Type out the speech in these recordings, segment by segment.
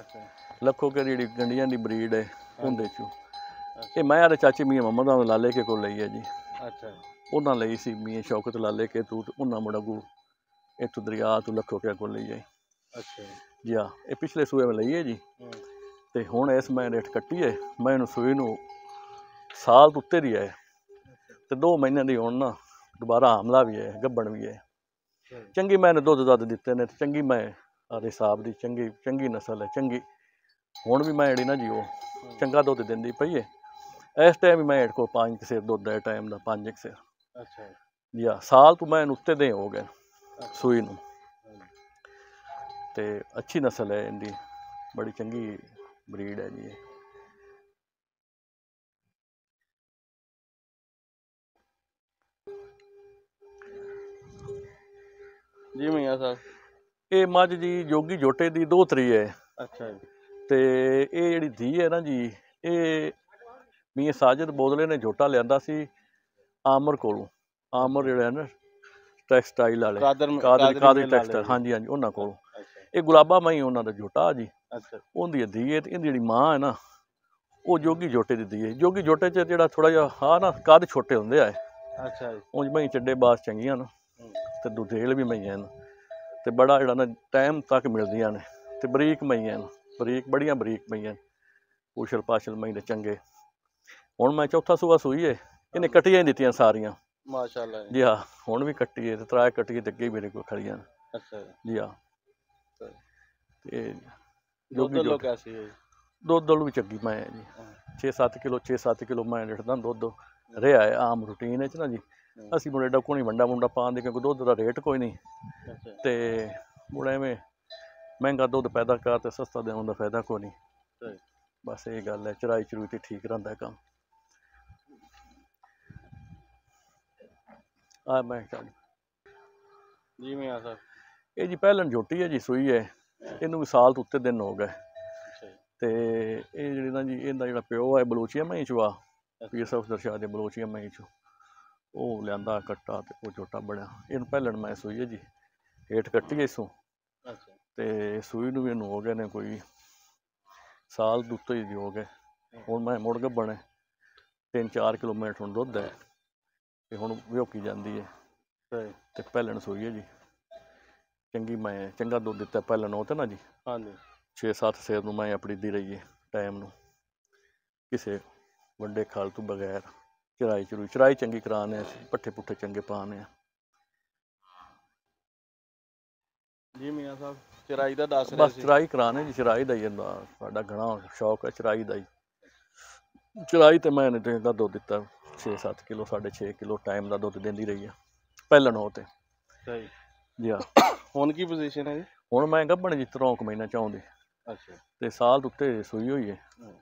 ਅੱਛਾ ਲੱਖੋ ਕੇ ਜਿਹੜੀ ਗੰਡੀਆਂ ਦੀ ਬਰੀਡ ਹੈ। ਉਹਦੇ ਚੋਂ। ਇਹ ਮੈਂ ਯਾਰ ਚਾਚੇ ਮੀਆਂ ਮੁਹੰਮਦ ਆਮ ਲਾਲੇ ਕੇ ਕੋਲ ਲਈ ਹੈ ਜੀ। ਅੱਛਾ ਉਹਨਾਂ ਲਈ ਸੀ ਮੀਆਂ ਸ਼ੌਕਤ ਲਾਲੇ ਕੇ ਤੂੰ ਉਹਨਾਂ ਮੁੰਡਾ ਇੱਥੋਂ ਦਰਿਆ ਤੋਂ ਲੱਖੋ ਕੇ ਕੋਲ ਲਈ ਹੈ। ਅੱਛਾ ਜੀ। ਹਾਂ ਇਹ ਪਿਛਲੇ ਸੂਏ ਮੈਂ ਲਈ ਹੈ ਜੀ। ਤੇ ਹੁਣ ਇਸ ਮੈਂ ਰੇਟ ਕੱਟੀ ਹੈ। ਮੈਂ ਇਹਨੂੰ ਸੂਈ ਨੂੰ ਸਾਲ ਤੋਂ ਉੱਤੇ ਦੀ ਹੈ। ਤੇ 2 ਮਹੀਨਿਆਂ ਦੀ ਹੁਣ ਨਾ ਦੁਬਾਰਾ ਹਮਲਾ ਵੀ ਹੈ ਗੱਬਣ ਵੀ ਹੈ। ਚੰਗੀ ਮੈਂ ਦੁੱਧ ਦੱਧ ਦਿੱਤੇ ਨੇ ਤੇ ਚੰਗੀ ਮੈਂ ਆਦੇ ਹਿਸਾਬ ਦੀ ਚੰਗੀ ਚੰਗੀ ਨਸਲ ਹੈ ਚੰਗੀ। ਹੁਣ ਵੀ ਮੈਂ ਜਿਹੜੀ ਨਾ ਜੀ ਉਹ ਚੰਗਾ ਦੁੱਧ ਦਿੰਦੀ ਪਈ ਹੈ ਇਸ ਟਾਈਮ ਵੀ ਮੈਂ ਇਹਦੇ ਕੋਲ ਪੰਜ ਸਿਰ ਦੁੱਧ ਹੈ ਟਾਈਮ ਦਾ ਪੰਜ ਕੁ ਸਿਰ। ਅੱਛਾ। ਜੀ ਸਾਲ ਤੋਂ ਮੈਂ ਉੱਤੇ ਦੇ ਹੋ ਗਏ ਸੂਈ ਨੂੰ। ਤੇ ਅੱਛੀ ਨਸਲ ਹੈ ਇਹਦੀ ਬੜੀ ਚੰਗੀ ਬਰੀਡ ਹੈ ਜੀ ਇਹ। ਜੀ ਮੀਆਂ ਸਾਹਿਬ ਇਹ ਮੱਝ ਜੀ ਜੋਗੀ ਜੋਟੇ ਦੀ ਦੋ ਤਰੀ ਹੈ। ਅੱਛਾ ਜੀ। ਤੇ ਇਹ ਜਿਹੜੀ ਧੀ ਹੈ ਨਾ ਜੀ ਇਹ ਮੀਆਂ ਸਾਜਦ ਬੋਦਲੇ ਨੇ ਝੋਟਾ ਲਿਆਂਦਾ ਸੀ ਆਮਰ ਕੋਲੋਂ। ਆਮਰ ਜਿਹੜਾ ਹੈ ਨਾ ਟੈਕਸਟਾਈਲ ਵਾਲੇ। ਕਾਦਰ ਕਾਦਰੀ ਟੈਕਸਟਾਈਲ। ਹਾਂਜੀ ਹਾਂਜੀ ਉਹਨਾਂ ਕੋਲੋਂ। ਇਹ ਗੁਲਾਬਾ ਮਾਈ ਉਹਨਾਂ ਦਾ ਝੋਟਾ ਜੀ। ਅੱਛਾ। ਉਹਦੀ ਧੀ ਹੈ ਤੇ ਇਹਦੀ ਜਿਹੜੀ ਮਾਂ ਹੈ ਨਾ ਉਹ ਜੋਗੀ ਜੋਟੇ ਦੀ ਧੀ ਹੈ। ਜੋਗੀ ਜੋਟੇ 'ਚ ਜਿਹੜਾ ਥੋੜਾ ਜਿਹਾ ਹਾਂ ਨਾ ਕੱਦ ਛੋਟੇ ਹੁੰਦੇ ਆ। ਅੱਛਾ ਜੀ। ਉਂਝ ਮੈਂ ਚੱਡੇ ਬਾਸ ਚੰਗੀਆਂ ਨੇ। ਤੇ ਦੁਧੇਲ ਵੀ ਮਈਆਂ ਨੇ। ਤੇ ਬੜਾ ਜਿਹੜਾ ਨਾ ਟਾਈਮ ਤੱਕ ਮਿਲਦੀਆਂ ਨੇ ਤੇ ਬਰੀਕ ਮਈਆਂ ਨੇ ਬਰੀਕ ਬੜੀਆਂ ਬਰੀਕ ਮਈਆਂ ਨੇ ਪੂਛਲ ਪਾਛਲ ਮਈ ਦੇ ਚੰਗੇ। ਹੁਣ ਮੈਂ ਚੌਥਾ ਸੂਆ ਸੂਈ ਏ ਇਹਨੇ ਕਟੀਆਂ ਹੀ ਦਿੱਤੀਆਂ ਸਾਰੀਆਂ। ਮਾਸ਼ਾਅੱਲਾ ਜੀ। ਜੀ ਹਾਂ ਹੁਣ ਵੀ ਕੱਟੀ ਏ ਤੇ ਤਰਾਏ ਕੱਟੀ ਤੇ ਅੱਗੇ ਹੀ ਮੇਰੇ ਕੋਲ ਖੜੀਆਂ ਨੇ। ਅੱਛਾ ਜੀ। ਜੀ ਹਾਂ। ਤੇ ਜੋਗੀ ਜੋਟ ਕੈਸੀ ਹੈ ਜੀ? ਦੁੱਧ ਦੁੱਧ ਵੀ ਚੰਗੀ ਮੈਂ ਹੈ ਜੀ। ਹਾਂ। 6-7 ਕਿਲੋ 6-7 ਕਿਲੋ ਮੈਂ ਲਿਖਦਾ ਦੁੱਧ। ਰਿਹਾ ਹੈ ਆਮ ਰੂਟੀਨ ਵਿੱਚ ਨਾ ਜੀ। ਹੂੰ। ਅਸੀਂ ਮੁੰਡੇ ਡੱਕੂ ਨਹੀਂ ਵੰਡਾ ਮੁੰਡਾ ਪਾਉਂਦੇ ਕਿਉਂਕਿ ਦੁੱਧ ਦਾ ਰੇਟ ਕੋਈ ਨਹੀਂ। ਤੇ ਮੁੜ ਐਵੇਂ ਮਹਿੰਗਾ ਦੁੱਧ ਪੈਦਾ ਕਰ ਤੇ ਸਸਤਾ ਦੇਣ ਦਾ ਫਾਇਦਾ ਕੋਈ ਨਹੀਂ। ਬਸ ਇਹ ਗੱਲ ਹੈ ਚਰਾਈ ਚਰੂਈ ਤੇ ਠੀਕ ਰਹਿੰਦਾ ਕੰਮ। ਆ ਮੈਂ ਚੱਲ। ਜੀ ਮੀਆਂ ਸਾਹਿਬ ਇਹ ਜੀ ਪਹਿਲਨ ਝੋਟੀ ਹੈ ਜੀ ਸੂਈ ਹੈ। ਇਹਨੂੰ ਵੀ ਸਾਲ ਤੋਂ ਉੱਤੇ ਦਿਨ ਹੋ ਗਏ। ਤੇ ਇਹ ਜਿਹੜੀ ਨਾ ਜੀ ਇਹਦਾ ਜਿਹੜਾ ਪਿਓ ਹੈ ਬਲੋਚੀਆ ਮੈਂ ਚਵਾ ਸਾਹਿਬ ਦਰਸ਼ਾ ਦੇ ਬਲੋਚੀਆ ਮੈਂ ਚ। ਉਹ ਲਿਆਂਦਾ ਕੱਟਾ ਤੇ ਉਹ ਝੋਟਾ ਬਣਿਆ। ਇਹਨੂੰ ਪਹਿਲਣ ਮੈਂ ਸੂਈ ਹੈ ਜੀ। ਹੇਠ ਕੱਟੀ ਹੈ ਇਸੋਂ। ਅੱਛਾ। ਤੇ ਸੂਈ ਨੂੰ ਵੀ ਇਹਨੂੰ ਹੋ ਗਏ ਨੇ ਕੋਈ ਸਾਲ ਦੇ ਉੱਤੇ ਹੀ ਹੋ ਗਏ। ਹੁਣ ਮੈਂ ਮੁੜ ਗੱਬਣ ਹੈ 3-4 ਕਿਲੋਮੀਟਰ ਹੁਣ ਦੁੱਧ ਹੈ। ਤੇ ਹੁਣ ਵਿਓਕੀ ਜਾਂਦੀ ਹੈ। ਤੇ ਪਹਿਲਣ ਸੂਈ ਹੈ ਜੀ। ਚੰਗੀ ਮੈਂ ਚੰਗਾ ਦੁੱਧ ਦਿੱਤਾ ਪਹਿਲਣ ਉਹ ਤੇ ਨਾ ਜੀ। ਹਾਂਜੀ। 6-7 ਸੇਰ ਨੂੰ ਮੈਂ ਆਪਣੀ ਦੀ ਰਹੀ ਹੈ ਟਾਈਮ ਨੂੰ। ਕਿਸੇ ਵੱਡੇ ਖਾਲ ਤੋਂ ਬਗੈਰ। ਚਰਾਈ ਚਰੂ ਚਰਾਈ ਚੰਗੀ ਕਰਾਣੇ ਅਸੀਂ ਪੱਠੇ ਪੁੱਠੇ ਚੰਗੇ ਪਾਣੇ ਆ ਜੀ ਮੀਆਂ ਸਾਹਿਬ ਚਰਾਈ ਦਾ ਦੱਸ ਰਹੇ ਬਸ ਸੀ ਚਰਾਈ ਕਰਾਣੇ ਜੀ ਚਰਾਈ ਦਾ ਹੀ ਇਹਦਾ ਸਾਡਾ ਘਣਾ ਸ਼ੌਕ ਹੈ ਚਰਾਈ ਦਾ ਹੀ। ਚਰਾਈ ਤੇ ਮੈਂ ਨੇ ਤੇ ਇਹਦਾ ਦੁੱਧ ਦਿੱਤਾ 6-7 ਕਿਲੋ 6.5 ਕਿਲੋ ਟਾਈਮ ਦਾ ਦੁੱਧ ਦਿੰਦੀ ਰਹੀ ਹੈ ਪਹਿਲਣ ਉਹ ਤੇ। ਸਹੀ। ਜੀ ਹਾਂ। ਹੁਣ ਕੀ ਪੋਜੀਸ਼ਨ ਹੈ ਜੀ? ਹੁਣ ਮੈਂ ਗੱਭਣ ਜੀ ਤਰੋਂਕ ਮਹੀਨਾ ਚਾਹੁੰਦੀ ਅੱਛਾ। ਤੇ ਸਾਲ ਦੇ ਉੱਤੇ ਸੂਈ ਹੋਈ ਹੈ ਹੂੰ।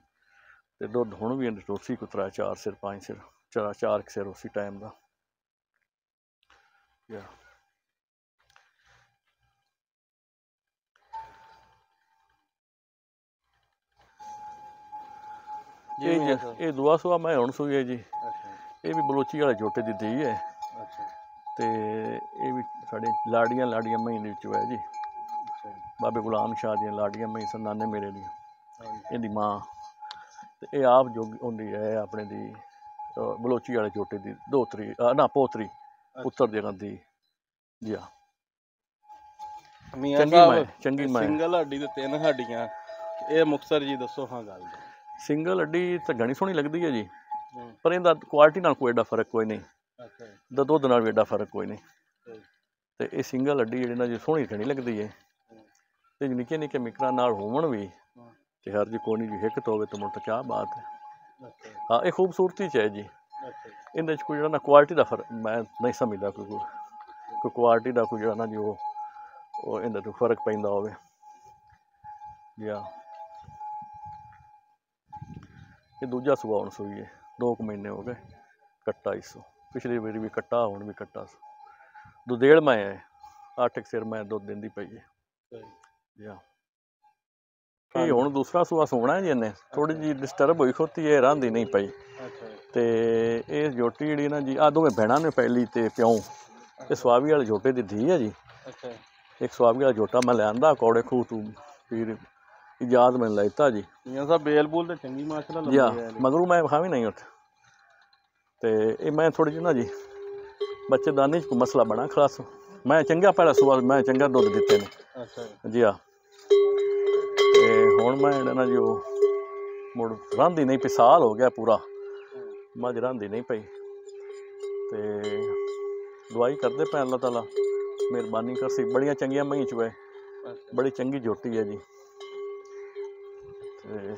ਤੇ ਦੁੱਧ ਹੁਣ ਵੀ ਇਹਦੇ ਟੋਸੀ ਕੁਤਰਾ ਚਾਰ ਸਿਰ ਪੰਜ ਸਿਰ। ਚਾਰ ਚਾਰ ਕੁ ਸਿਰ ਉਸੇ ਟਾਈਮ ਦਾ ਯਾ ਜੀ ਇਹ ਇਹ ਦੁਆ ਸੁਆ ਮੈਂ ਹੁਣ ਸੂਈ ਹੈ ਜੀ। ਅੱਛਾ। ਇਹ ਵੀ ਬਲੋਚੀ ਵਾਲੇ ਜੋਟੇ ਦੀ ਧੀ ਹੈ। ਅੱਛਾ। ਤੇ ਇਹ ਵੀ ਸਾਡੇ ਲਾੜੀਆਂ ਲਾੜੀਆਂ ਮਹੀਨੇ ਵਿੱਚ ਹੈ ਜੀ। ਬਾਬੇ ਗੁਲਾਮ ਸ਼ਾਹ ਦੀਆਂ ਲਾੜੀਆਂ ਮਹੀਂ ਸਨ ਨਾਨੇ ਮੇਰੇ ਦੀਆਂ। ਇਹਦੀ ਮਾਂ। ਤੇ ਇਹ ਆਪ ਜੋਗੀ ਹੁੰਦੀ ਹੈ ਆਪਣੇ ਦੀ ਬਲੋਚੀ ਵਾਲੇ ਜੋਟੇ ਦੀ ਦੋਤਰੀ ਨਾ ਪੋਤਰੀ ਪੁੱਤਰ ਦੀ ਗੰਦੀ ਜੀ ਹਾਂ ਮੀਆਂ ਚੰਗੀ ਸਾਹਿਬ ਚੰਗੀ ਮੈਂ ਸਿੰਗਲ ਹੱਡੀ ਤੇ ਤਿੰਨ ਹੱਡੀਆਂ। ਇਹ ਮੁਕਤਸਰ ਜੀ ਦੱਸੋ ਹਾਂ ਗੱਲ ਜੀ ਸਿੰਗਲ ਅੱਡੀ ਤਾਂ ਘਣੀ ਸੋਹਣੀ ਲੱਗਦੀ ਹੈ ਜੀ ਹੂੰ। ਪਰ ਇਹਦਾ ਕੁਆਲਿਟੀ ਨਾਲ ਕੋਈ ਐਡਾ ਫ਼ਰਕ ਕੋਈ ਨਹੀਂ। ਅੱਛਾ ਜੀ। ਦਾ ਦੁੱਧ ਨਾਲ ਵੀ ਐਡਾ ਫ਼ਰਕ ਕੋਈ ਨਹੀਂ। ਤੇ ਇਹ ਸਿੰਗਲ ਅੱਡੀ ਜਿਹੜੀ ਨਾ ਜੀ ਸੋਹਣੀ ਘਣੀ ਲੱਗਦੀ ਹੈ। ਤੇ ਨਿੱਕੇ ਨਿੱਕੇ ਮਿਕਰਾਂ ਨਾਲ ਹੋਵਣ ਵੀ। ਤੇ ਹਰ ਜੀ ਕੋਣੀ ਵੀ ਹਿੱਕ ਹੋਵੇ ਤਾਂ ਮੁੜ ਤਾਂ ਕਿਆ ਬਾਤ ਹੈ। ਜੀ, ਹਾਂ ਇਹ ਖੂਬਸੂਰਤੀ ਚ ਹੈ ਜੀ। ਜੀ, ਇਹਦੇ ਚ ਕੋਈ ਜਿਹੜਾ ਨਾ ਕੁਆਲਿਟੀ ਦਾ ਫ਼ਰਕ ਮੈਂ ਨਹੀਂ ਸਮਝਦਾ ਕੋਈ ਕੋਈ- ਕੁਆਲਿਟੀ ਦਾ ਕੋਈ ਜਿਹੜਾ ਨਾ ਜੀ ਉਹ ਉਹ ਇਹਦੇ ਤੋਂ ਫ਼ਰਕ ਪੈਂਦਾ ਹੋਵੇ। ਜੀ ਹਾਂ ਇਹ ਦੂਜਾ ਸੁਭਾਅ ਹੁਣ ਸੂਈ ਹੈ ਦੋ ਕੁ ਮਹੀਨੇ ਹੋ ਗਏ ਕੱਟਾ ਇਸ ਪਿਛਲੀ ਵਾਰੀ ਵੀ ਕੱਟਾ ਹੁਣ ਵੀ ਕੱਟਾ। ਦੁਧੇੜ ਮੈਂ ਹੈ ਅੱਠ ਕੁ ਸਿਰ ਮੈਂ ਦੁੱਧ ਦਿੰਦੀ ਪਈ ਹੈ। ਜੀ। ਹਾਂ ਇਹ ਹੁਣ ਦੂਸਰਾ ਸੂਆ ਸੋਣਾ ਜੀ ਇਹਨੇ। ਥੋੜੀ ਜਿਹੀ ਡਿਸਟਰਬ ਹੋਈ ਖੋਤੀ ਹੈ ਰਾਂਦੀ ਨਹੀਂ ਪਈ। ਜੀ, ਤੇ ਇਹ ਜੋਟੀ ਜਿਹੜੀ ਨਾ ਜੀ ਆ ਦੋਵੇਂ ਭੈਣਾਂ ਨੇ ਪਹਿਲੀ ਤੇ ਪਿਓ ਇਹ ਸਵਾਵੀ ਵਾਲੇ ਜੋਟੇ ਦੀ ਧੀ ਹੈ ਜੀ। ਅੱਛਾ ਜੀ, ਇੱਕ ਸਵਾਵੀ ਵਾਲਾ ਜੋਟਾ ਮੈਂ ਲਿਆਂਦਾ ਕੌੜੇ ਖੂਹ ਤੋਂ ਫਿਰ ਇਜਾਜ਼ਤ ਮੈਨੂੰ ਲੈਤਾ ਜੀ। ਮੀਆਂ ਸਾਹਿਬ ਬੇਲ ਬੂਲ ਤੇ ਚੰਗੀ ਮਾਸ਼ਾਅੱਲਾ ਜੀ ਹਾਂ। ਮਗਰੂ ਮੈਂ ਖਾਵੀ ਨਹੀਂ ਉੱਥੇ ਤੇ ਇਹ ਮੈਂ ਥੋੜੀ ਜਿਹੀ ਨਾ ਜੀ ਬੱਚੇਦਾਨੀ ਚ ਕੋਈ ਮਸਲਾ ਬਣਾ ਖਲਾਸ। ਮੈਂ ਚੰਗਾ ਪਹਿਲਾ ਸਵਾਲ ਮੈਂ ਚੰਗਾ ਦੁੱਧ ਦਿੱਤੇ ਨੇ। ਅੱਛਾ ਜੀ। ਜੀ ਹਾਂ ਤੇ ਹੁਣ ਮੈਂ ਜਿਹੜਾ ਨਾ ਜੀ ਉਹ ਮੁੜ ਰਾਂਦੀ ਨਹੀਂ ਪਈ ਸਾਲ ਹੋ ਗਿਆ ਪੂਰਾ। ਮੱਝ ਰਾਂਦੀ ਨਹੀਂ ਪਈ। ਤੇ ਦੁਆਈ ਕਰਦੇ ਪਏ ਅੱਲਾਹ ਤਾਲਾ। ਮਿਹਰਬਾਨੀ ਕਰਸੀ ਬੜੀਆਂ ਚੰਗੀਆਂ ਮਹੀਂ ਚੁਏ ਬੜੀ ਚੰਗੀ ਜੋਟੀ ਹੈ ਜੀ। ਤੇ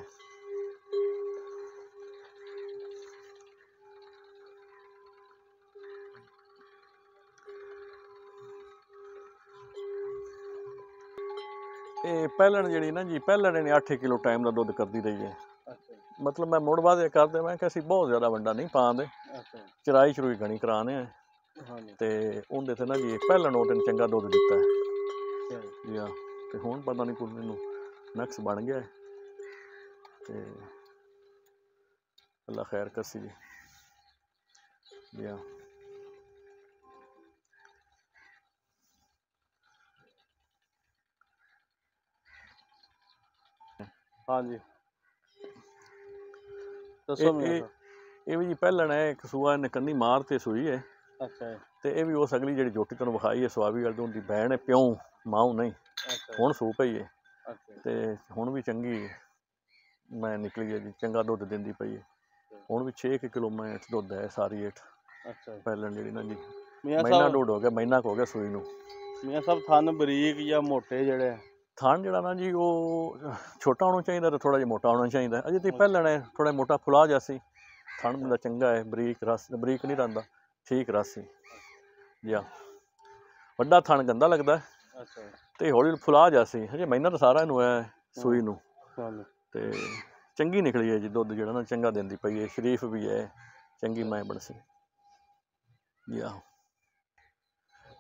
ਇਹ ਪਹਿਲਣ ਜਿਹੜੀ ਨਾ ਜੀ ਪਹਿਲਣ ਨੇ 8 ਕਿਲੋ ਟਾਈਮ ਦਾ ਦੁੱਧ ਕਰਦੀ ਰਹੀ ਹੈ। ਮਤਲਬ ਮੈਂ ਮੁੜ ਬਾਅਦ ਇਹ ਕਰਦੇ ਮੈਂ ਕਿ ਅਸੀਂ ਬਹੁਤ ਜ਼ਿਆਦਾ ਵੱਡਾ ਨਹੀਂ ਪਾਉਂਦੇ। ਚਰਾਈ ਚਰੂਈ ਘਣੀ ਕਰਾਣੇ ਆ। ਤੇ ਉਹਦੇ ਤੇ ਨਾ ਜੀ ਪਹਿਲਣ ਉਹ ਦਿਨ ਚੰਗਾ ਦੁੱਧ ਦਿੱਤਾ। ਹੈ ਜੀ। ਹਾਂ ਤੇ ਹੁਣ ਪਤਾ ਨਹੀਂ ਕੋਈ ਮੈਨੂੰ ਨਕਸ ਬਣ ਗਿਆ। ਤੇ ਅੱਲਾ ਖੈਰ ਕਰਸੀ ਜੀ ਜੀ ਹਾਂਜੀ। ਦੱਸੋ ਇਹ- ਮੀਆਂ ਇਹ- ਸਾਹਿਬ ਇਹ ਵੀ ਜੀ ਪਹਿਲਣ ਹੈ ਇੱਕ ਸੂਆ ਇਹਨੇ ਕੰਨੀ ਮਾਰ ਤੇ ਸੂਈ ਹੈ ਅੱਛਾ ਜੀ, ਤੇ ਇਹ ਵੀ ਉਸ ਅਗਲੀ ਜਿਹੜੀ ਜੋਟੀ ਤੁਹਾਨੂੰ ਵਿਖਾਈ ਹੈ ਸਵਾਵੀ ਵਾਲੀ ਉਹਦੀ ਭੈਣ ਹੈ ਪਿਓ ਮਾਂ ਨਹੀਂ। ਅੱਛਾ ਜੀ, ਹੁਣ ਸੂ ਪਈ ਹੈ ਅੱਛਾ ਜੀ, ਤੇ ਹੁਣ ਵੀ ਚੰਗੀ ਮੈਂ ਨਿਕਲੀ ਹੈ ਜੀ ਚੰਗਾ ਦੁੱਧ ਦਿੰਦੀ ਪਈ ਹੈ ਹੁਣ ਵੀ 6 ਕਿਲੋ ਮੈਂ ਦੁੱਧ ਹੈ ਸਾਰੀ ਏਠ ਅੱਛਾ ਜੀ। ਪਹਿਲਣ ਜਿਹੜੀ ਨਾ ਜੀ ਮੀਆਂ ਮਹੀਨਾ ਸਾਹਿਬ ਡੋਡ ਹੋ ਗਿਆ ਮਹੀਨਾ ਕੁ ਹੋ ਗਿਆ ਸੂਈ ਨੂੰ। ਮੀਆਂ ਸਾਹਿਬ ਥਨ ਬਰੀਕ ਜਾਂ ਮੋਟੇ ਜਿਹੜੇ ਆ? ਥਣ ਜਿਹੜਾ ਨਾ ਜੀ ਉਹ ਛੋਟਾ ਹੋਣਾ ਚਾਹੀਦਾ ਤੇ ਥੋੜਾ ਜਿਹਾ ਮੋਟਾ ਹੋਣਾ ਚਾਹੀਦਾ। ਅਜੇ ਤੇ ਪਹਿਲਣ ਹੈ ਥੋੜਾ ਮੋਟਾ ਫੁਲਾ ਜਾਸੀ ਥਣ ਬੰਦਾ ਚੰਗਾ ਹੈ ਬਰੀਕ ਰਸ ਬਰੀਕ ਨਹੀਂ ਰਹਿੰਦਾ ਠੀਕ ਰਸ ਸੀ। ਜੀ। ਵੱਡਾ ਥਣ ਗੰਦਾ ਲੱਗਦਾ ਅੱਛਾ। ਤੇ ਹੌਲੀ ਫੁਲਾ ਜਾਸੀ ਹਜੇ ਮਹੀਨਾ ਤਾਂ ਸਾਰਾ ਇਹਨੂੰ ਹੈ ਸੂਈ ਨੂੰ। ਤੇ ਚੰਗੀ ਨਿਕਲੀ ਹੈ ਜੀ ਦੁੱਧ ਜਿਹੜਾ ਨਾ ਚੰਗਾ ਦਿੰਦੀ ਪਈ ਹੈ ਸ਼ਰੀਫ ਵੀ ਹੈ ਚੰਗੀ ਮੈਂ ਬਣਸੀ ਜੀ ਆਹੋ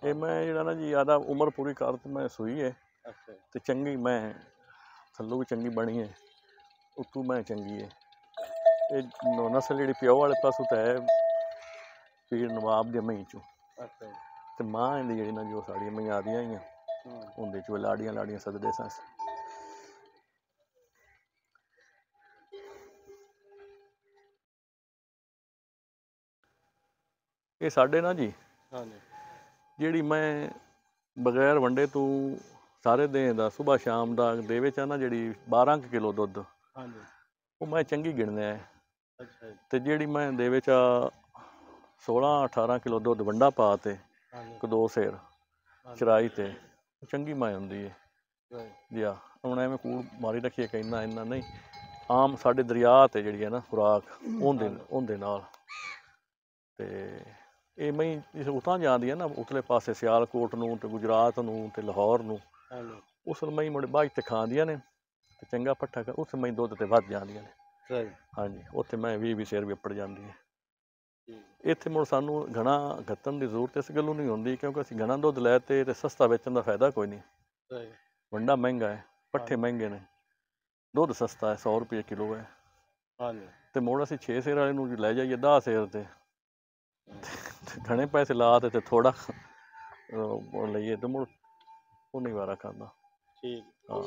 ਇਹ ਮੈਂ ਜਿਹੜਾ ਨਾ ਜੀ ਆਦਾ ਉਮਰ ਪੂਰੀ ਕਰ ਤੇ ਮੈਂ ਸੂਈ ਹੈ। ਤੇ ਚੰਗੀ ਮੈਂ ਥੱਲੋਂ ਵੀ ਚੰਗੀ ਬਣੀ ਹੈ ਉੱਤੋਂ ਮੈਂ ਚੰਗੀ ਹੈ। ਇਹ ਨਸਲ ਜਿਹੜੀ ਪਿਓ ਵਾਲੇ ਪਾਸੋਂ ਤਾਂ ਹੈ ਪੀਰ ਨਵਾਬ ਦੇ ਮਹੀਂ ਚੋਂ। ਅੱਛਾ ਤੇ ਮਾਂ ਇਹਦੀ ਜਿਹੜੀ ਨਾ ਜੋ ਸਾਡੀਆਂ ਮਈਆਂ ਆਦੀਆਂ ਆਈਆਂ ਉਹਦੇ ਚ ਲਾੜੀਆਂ ਲਾੜੀਆਂ ਸਦਦੇ ਸਾਂ। ਇਹ ਸਾਡੇ ਨਾ ਜੀ ਹਾਂਜੀ ਜਿਹੜੀ ਮੈਂ ਬਗੈਰ ਵੰਡੇ ਤੋਂ ਸਾਰੇ ਦਿਨ ਦਾ ਸਵੇਰ ਸ਼ਾਮ ਦਾ ਦੇ ਵਿੱਚ ਆ ਨਾ ਜਿਹੜੀ 12 ਕੁ ਕਿਲੋ ਦੁੱਧ। ਹਾਂਜੀ। ਉਹ ਮੈਂ ਚੰਗੀ ਗਿਣਦਾ ਹੈ। ਅੱਛਾ ਤੇ ਜਿਹੜੀ ਮੈਂ ਦੇ ਵਿੱਚ ਆ 16 18 ਕਿਲੋ ਦੁੱਧ ਵੰਡਾ ਪਾ ਤੇ ਹਾਂਜੀ। ਇੱਕ ਦੋ ਸੇਰ ਚਰਾਈ ਤੇ ਚੰਗੀ ਮੈਂ ਹੁੰਦੀ ਹੈ ਜੀ। ਆ ਹੁਣ ਐਵੇਂ ਕੂੜ ਮਾਰੀ ਰੱਖੀਏ ਕਹਿੰਦਾ ਇੰਨਾ ਨਹੀਂ। ਆਮ ਸਾਡੇ ਦਰਿਆ ਤੇ ਜਿਹੜੀ ਹੈ ਨਾ ਖੁਰਾਕ ਉਹਦੇ ਉਹਦੇ ਨਾਲ। ਤੇ ਇਹ ਮੈਂ ਇਸ ਉਤਾਂ ਜਾਂਦੀ ਹੈ ਨਾ ਉਤਲੇ ਪਾਸੇ ਸਿਆਲਕੋਟ ਨੂੰ ਤੇ ਗੁਜਰਾਤ ਨੂੰ ਤੇ ਲਾਹੌਰ ਨੂੰ। ਉਸ ਮੈਂ ਮੁੜੇ ਬਾਅਦ ਤੇ ਖਾਂਦੀਆਂ ਨੇ ਤੇ ਚੰਗਾ ਪੱਠਾ ਉਸ ਮੈਂ ਦੁੱਧ ਤੇ ਵੱਧ ਜਾਂਦੀਆਂ ਨੇ। ਹਾਂਜੀ ਉੱਥੇ ਮੈਂ 20 20 ਸ਼ੇਰ ਵੀ ਉੱਪੜ ਜਾਂਦੀ ਹੈ। ਇੱਥੇ ਮੁੜ ਸਾਨੂੰ ਘਣਾ ਘੱਤਣ ਦੀ ਜ਼ਰੂਰਤ ਇਸ ਗੱਲੋਂ ਨਹੀਂ ਹੁੰਦੀ ਕਿਉਂਕਿ ਅਸੀਂ ਘਣਾ ਦੁੱਧ ਲੈ ਤੇ ਤੇ ਸਸਤਾ ਵੇਚਣ ਦਾ ਫਾਇਦਾ ਕੋਈ ਨਹੀਂ। ਵੰਡਾ ਮਹਿੰਗਾ ਹੈ ਪੱਠੇ ਮਹਿੰਗੇ ਨੇ। ਦੁੱਧ ਸਸਤਾ ਹੈ 100 ਰੁਪਏ ਕਿਲੋ ਹੈ। ਹਾਂਜੀ। ਤੇ ਮੁੜ ਅਸੀਂ 6 ਸੇਰ ਵਾਲੇ ਨੂੰ ਲੈ ਜਾਈਏ 10 ਸੇਰ ਤੇ। ਘਣੇ ਪੈਸੇ ਲਾ ਤੇ ਥੋੜਾ ਲਈਏ ਤੇ ਮੁੜ ਉਹ ਨਹੀਂ ਵਾਰਾ ਖਾਂਦਾ। ਠੀਕ। ਹਾਂ।